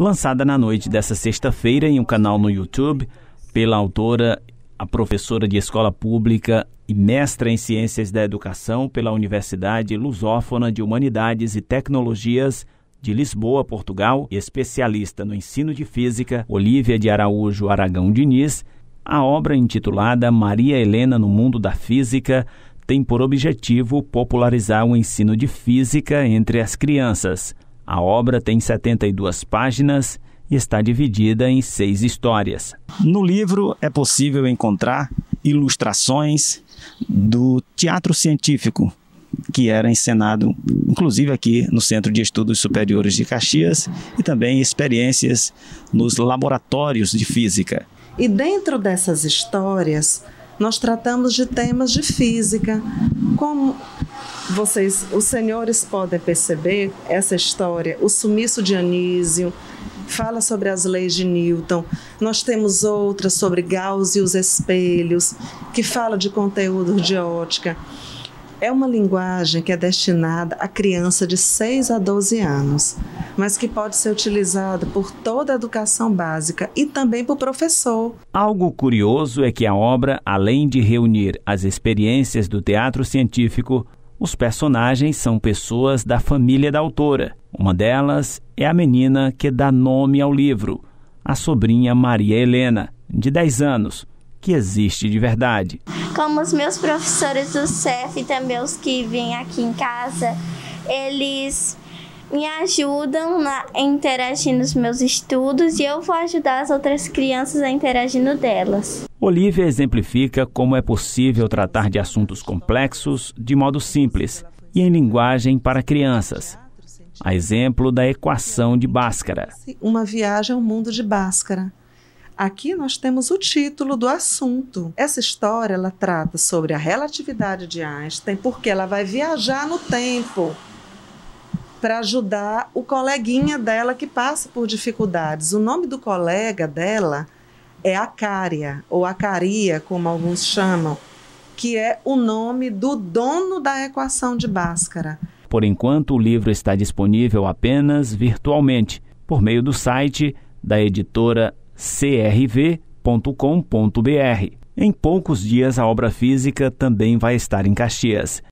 lançada na noite dessa sexta-feira em um canal no YouTube pela autora, a professora de escola pública e mestra em Ciências da Educação pela Universidade Lusófona de Humanidades e Tecnologias de Lisboa, Portugal, e especialista no ensino de física, Olívia de Araújo Aragão Diniz, a obra intitulada Maria Helena no Mundo da Física tem por objetivo popularizar o ensino de física entre as crianças. A obra tem 72 páginas e está dividida em seis histórias. No livro é possível encontrar ilustrações do teatro científico que era encenado, inclusive aqui no Centro de Estudos Superiores de Caxias, e também experiências nos laboratórios de física. E dentro dessas histórias, nós tratamos de temas de física, como vocês, os senhores podem perceber essa história, o sumiço de Anísio, fala sobre as leis de Newton. Nós temos outras sobre Gauss e os espelhos, que fala de conteúdo de ótica. É uma linguagem que é destinada a criança de 6 a 12 anos, mas que pode ser utilizada por toda a educação básica e também por professor. Algo curioso é que a obra, além de reunir as experiências do teatro científico, os personagens são pessoas da família da autora. Uma delas é a menina que dá nome ao livro, a sobrinha Maria Helena, de 10 anos, que existe de verdade. Como os meus professores do CEF e também os que vêm aqui em casa, eles me ajudam a interagir nos meus estudos e eu vou ajudar as outras crianças a interagir no delas. Olivia exemplifica como é possível tratar de assuntos complexos de modo simples e em linguagem para crianças. A exemplo da equação de Bhaskara. Uma viagem ao mundo de Bhaskara. Aqui nós temos o título do assunto. Essa história ela trata sobre a relatividade de Einstein, porque ela vai viajar no tempo para ajudar o coleguinha dela que passa por dificuldades. O nome do colega dela é Acária, ou Acaria, como alguns chamam, que é o nome do dono da equação de Bhaskara. Por enquanto, o livro está disponível apenas virtualmente, por meio do site da editora crv.com.br. Em poucos dias, a obra física também vai estar em Caxias.